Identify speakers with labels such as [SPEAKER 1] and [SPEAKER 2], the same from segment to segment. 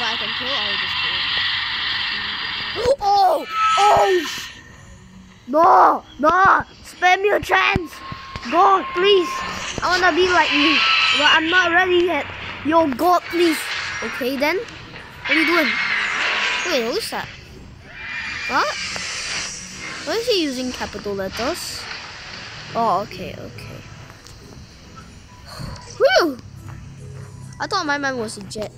[SPEAKER 1] I can kill, just kill. Oh! Oh! No! No! Spare me a chance! God, please! I wanna be like you, but I'm not ready yet. Yo, God, please! Okay then. What are you doing? Wait, who's that? What? Why is he using capital letters? Oh, okay, okay. Whew! I thought my man was a jet.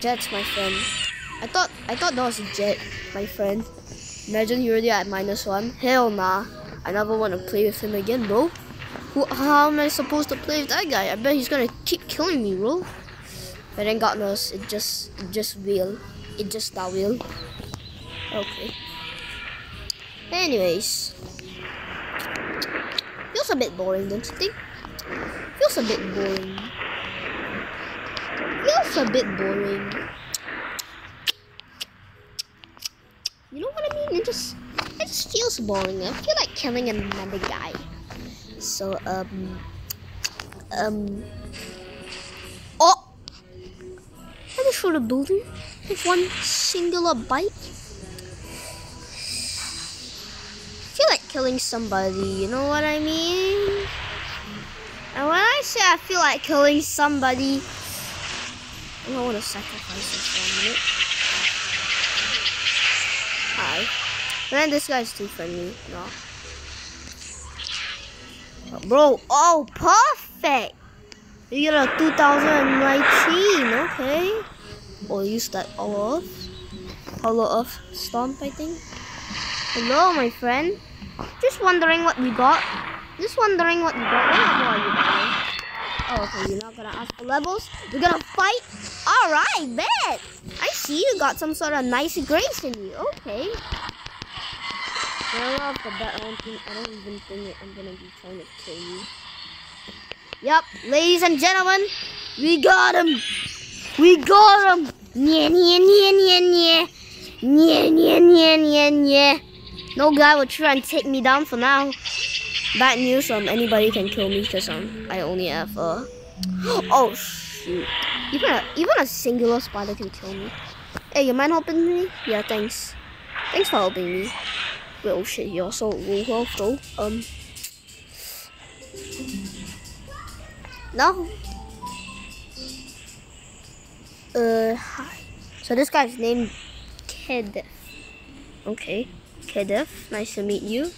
[SPEAKER 1] Jet's my friend. I thought I thought that was a jet, my friend. Imagine you're already at minus one. Hell nah. I never want to play with him again, bro. Who, how am I supposed to play with that guy? I bet he's gonna keep killing me, bro. But then God knows, it just, it just will. It just that will. Okay. Anyways. Feels a bit boring, don't you think? Feels a bit boring. Feels a bit boring. You know what I mean? It just it just feels boring. I feel like killing another guy. So um um Oh I just shot a building with one singular bite. I feel like killing somebody, you know what I mean? And when I say I feel like killing somebody, I want to sacrifice this for a minute. Hi. Man, this guy's too friendly. No. Oh, bro, oh, perfect! You get a 2019, okay. Or use that Hollow Earth. Hollow Earth Stomp, I think. Hello, my friend. Just wondering what we got. Just wondering what we got. What level are you, buddy? Oh, okay, you're not gonna ask for levels. We're gonna fight? Alright, bet! I see you got some sort of nice grace in you. Okay. Right off the bat, I don't think I don't even think I'm gonna be trying to kill you. Yep, ladies and gentlemen, we got him. We got him. Nya nya nya nya nya. Nya nya nya nya nya. No guy will try and take me down for now. Bad news, um, anybody can kill me because um, I only have uh. Oh shoot! Even a even a singular spider can kill me. Hey, you mind helping me? Yeah, thanks. Thanks for helping me. Oh shit, you also roll off though. Um. No. Uh, hi. So this guy's named Ked. Okay. Kedef, nice to meet you.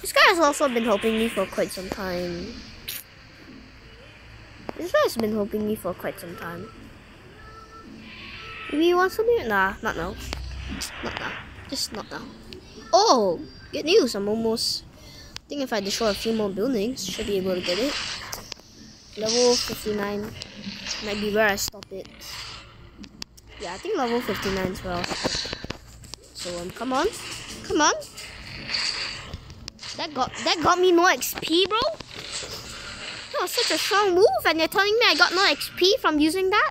[SPEAKER 1] This guy has also been helping me for quite some time. This guy's been helping me for quite some time. Maybe he wants to do it? Nah, not now. Not now. Just not now. Oh, good news. I'm almost... I think if I destroy a few more buildings, should be able to get it. Level 59 might be where I stop it. Yeah, I think level 59 is where I'll stop. So um, come on, come on. That got that got me no XP, bro. That was such a strong move, and you're telling me I got no XP from using that?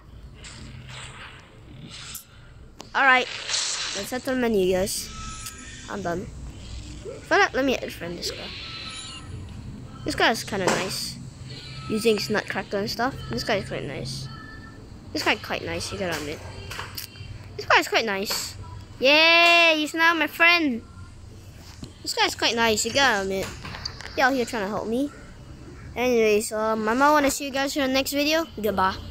[SPEAKER 1] Alright, let's set the menu, guys. I'm done. For that, let me friend this guy. This guy is kind of nice. Using his nutcracker and stuff. This guy is quite nice. This guy quite nice, you gotta admit. This guy is quite nice. Yeah, he's now my friend. This guy's quite nice, you gotta admit. Out here trying to help me. Anyways, um, I want to see you guys in the next video. Goodbye.